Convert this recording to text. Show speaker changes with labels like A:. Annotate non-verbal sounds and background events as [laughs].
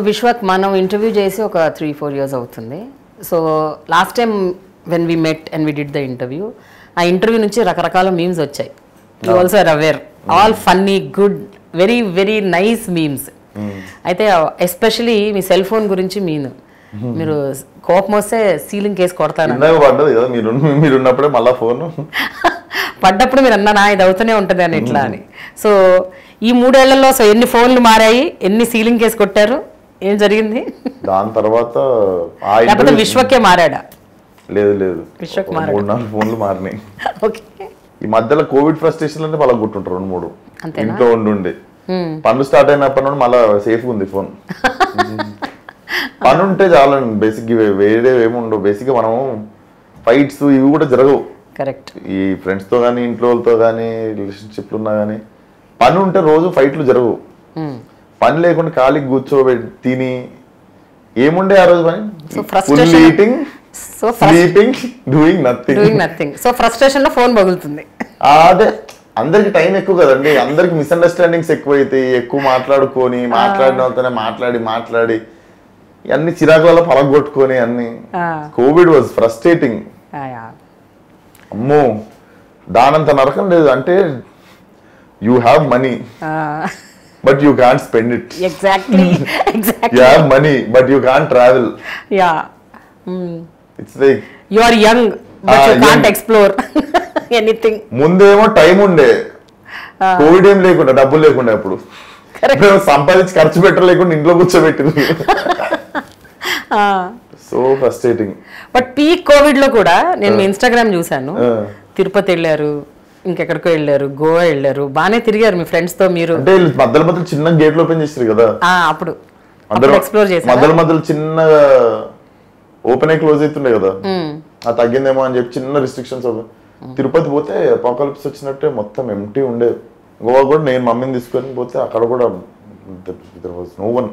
A: విశ్వక్ మనం ఇంటర్వ్యూ చేసి ఒక త్రీ ఫోర్ ఇయర్స్ అవుతుంది. So last time when we met and we did the interview ఆ ఇంటర్వ్యూ నుంచి రకరకాల మీమ్స్ వచ్చాయి. You also are aware all funny good very very nice memes అయితే especially మీ సెల్ ఫోన్ గురించి మీను మీరు కోపం వస్తే సీలింగ్ కేసు కొడతాను
B: మళ్ళా ఫోన్ [laughs]
A: పడ్డప్పుడు మీరు అన్నా "నా, ఇది అవుతూనే ఉంటుంది అని ఇట్లా అని. సో ఈ మూడేళ్ళలో సో ఎన్ని ఫోన్లు మారాయి ఎన్ని సీలింగ్ కేసు కొట్టారు? ఏం జరిగింది?
B: దాని తర్వాత
A: లేకపోతే విశ్వకే మారాడా?
B: లేదు లేదు.
A: విశ్వక్.
B: మూడు నాలుగు ఫోన్లు మారినాయి. [laughs]
A: ఓకే.
B: ఈ మధ్యలో కోవిడ్ ఫ్రస్ట్రేషన్ అంటే మళ్ళీ గుట్టుంటారు రెండు మూడు? ఇంట్లో ఉండి పనులు స్టార్ట్ అయినప్పటి నుండి మళ్ళీ సేఫ్ ఉంది ఫోన్. [laughs] పని ఉంటే చాలండి బేసిక్ వేరే ఏమి ఉండవు. బేసిక్గా మనం ఫైట్స్ ఇవి కూడా జరగవు.
A: కరెక్ట్
B: ఈ ఫ్రెండ్స్తో కానీ ఇంట్లో వాళ్ళతో కానీ రిలేషన్షిప్లు ఉన్నా కానీ పని ఉంటే రోజు ఫైట్లు జరగవు. పని లేకుండా ఖాళీకి కూర్చోబెట్టి తిని ఏముండే ఆ రోజు పని? Eating
A: so
B: sleeping doing nothing
A: doing nothing so ఫ్రస్ట్రేషన్లో ఫోన్ పగులుతుంది.
B: అదే. అందరికి టైం ఎక్కువ కదండి. అందరికి మిస్అండర్స్టాండింగ్స్ ఎక్కువైతాయి. ఎక్కువ మాట్లాడుకొని మాట్లాడిన వాళ్ళతోనే మాట్లాడి మాట్లాడి అన్ని చిరాకులలో పలగొట్టుకొని అన్ని. Covid was frustrating. అమ్మో దానంత నరకం లేదు. అంటే you have money but you can't spend it
A: exactly
B: you
A: exactly
B: have money but you can't travel
A: yeah
B: it's like
A: you are young but
B: Ah,
A: you can't. Explore anything
B: ముందేమో time ఉండే. Covid ఏం లేకుండా డబ్బులు లేకుండా అప్పుడు [laughs] సంపాదించి ఖర్చు పెట్టలేకుండా ఇంట్లో కూర్చోబెట్టింది. సో ఫ్రస్ట్రేటింగ్
A: బట్ పీక్ కోవిడ్లో కూడా నేను ఇన్స్టాగ్రామ్ చూశాను.
B: ఆ.
A: తిరుపతి వెళ్ళారు. ఇంకెక్కడికో వెళ్ళారు గోవా వెళ్ళారు బాగానే తిరిగారు మీ ఫ్రెండ్స్తో మీరు.
B: అంటే వీళ్ళు మధ్యలో మధ్యలో చిన్న గేట్లు ఓపెన్ చేస్తారు కదా.
A: ఆ, అప్పుడు.
B: అందరూ
A: ఎక్స్ప్లోర్ చేశారు?
B: మధ్యలో మధ్యలో చిన్న ఓపెన్ అయి క్లోజ్ అవుతుండే కదా. అది తగ్గిందేమో అని చెప్పి చిన్న రిస్ట్రిక్షన్స్ తిరుపతి పోతే అపోకాలిప్స్ వచ్చినట్టే మొత్తం ఎంటీ ఉండే. గోవా కూడా నేను మమ్మీని తీసుకొని పోతే అక్కడ కూడా నో వన్